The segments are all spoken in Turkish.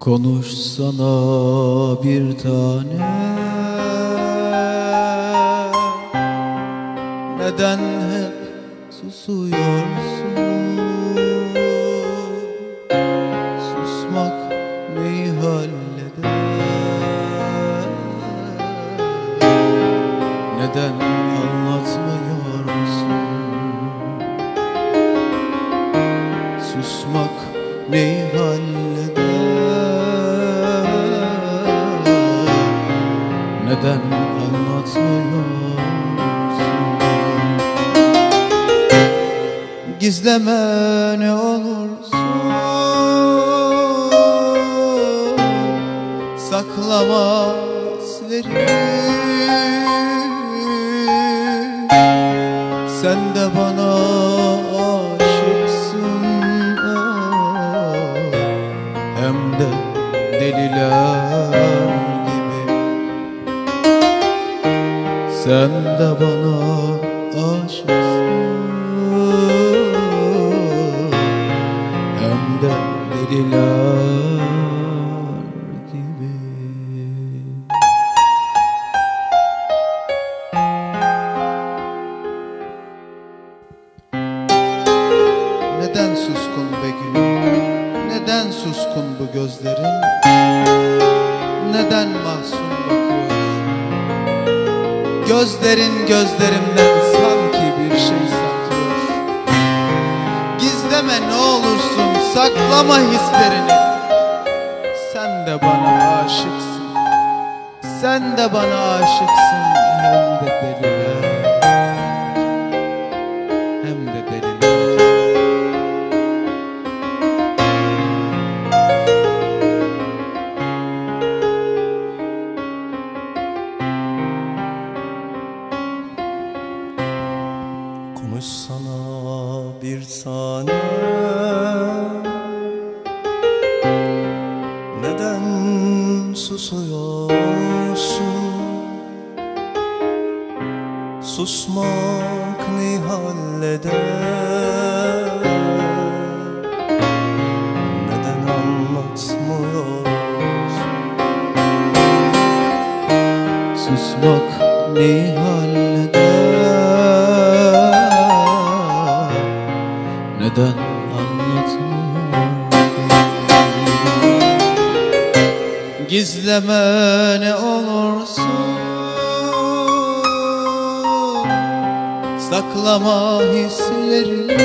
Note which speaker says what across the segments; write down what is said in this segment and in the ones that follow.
Speaker 1: Konuşsana bir tane. Neden hep susuyorsun? Susmak neyi halleder? Neden anlatmıyorsun? Susmak neyi halleder Neden anlatmıyorsun? Gizleme ne olursun. Saklama sırrı Sen de bana Sen de bana aşıksın Hem de deliler gibi Neden suskun be gülüm? Neden suskun bu gözlerin? Gözlerin gözlerimden sanki bir şey saklıyor. Gizleme ne olursun, saklama hislerini. Sen de bana aşıksın. Sen de bana aşıksın hem de deliler.
Speaker 2: Konuşsana bir tane Neden susuyorsun? Susmak ne halleder Neden anlatmıyorsun?
Speaker 1: Susmak neyi Gizleme ne olursun. Saklama hislerini.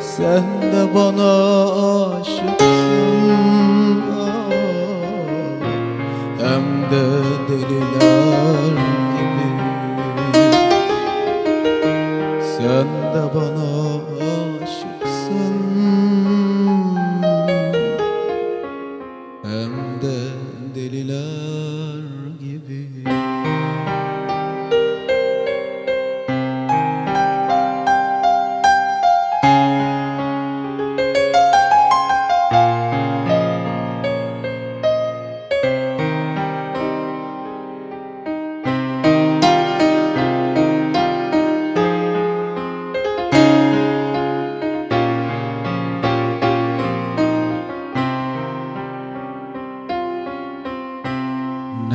Speaker 1: Sen de bana aşıksın. Ah, Hem de deliler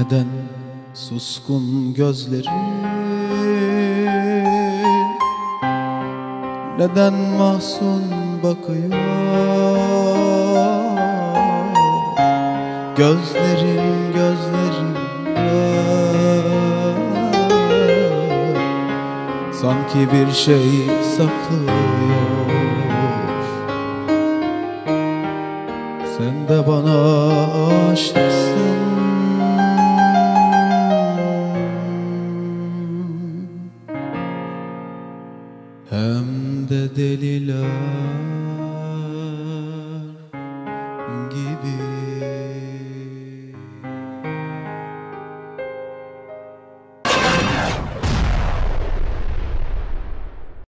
Speaker 1: Neden suskun gözlerin Neden mahzun bakıyor? Gözlerin gözlerin Sanki bir şey saklıyor. Sen de bana aşıksın Sende deliler gibi?